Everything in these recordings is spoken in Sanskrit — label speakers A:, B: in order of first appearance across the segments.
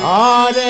A: Hare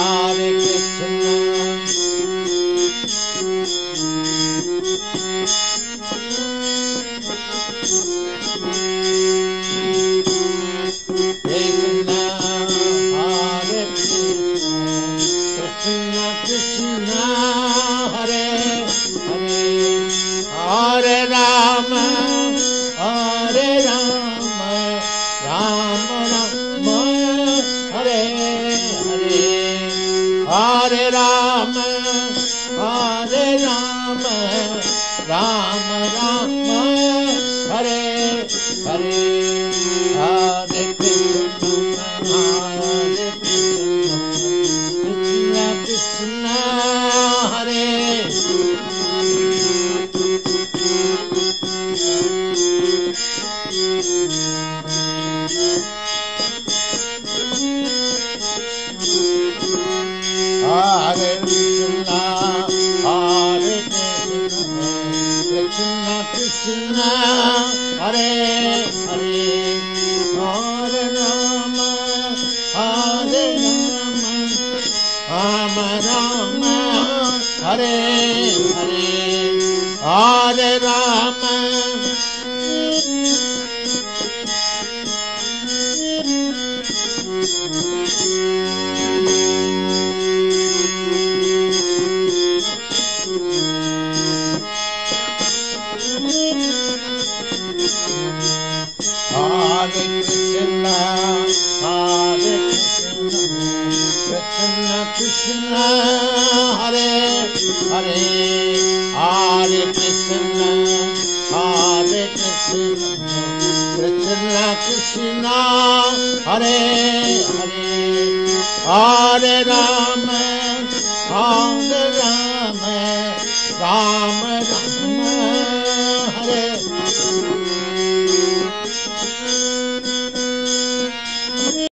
A: Amen. Ram Ram Hare Hare Hare Krishna. Krishna Krishna. Krishna, Hare Hare, Hare Rama, Hare Rama, Rama Rama, Hare Hare, Hare Krishna, Hare Krishna, Krishna Krishna, Hare Hare, Hare Krishna, Hare Krishna, Krishna Krishna, Hare Hare, Hare Rama, Hare Rama, Rama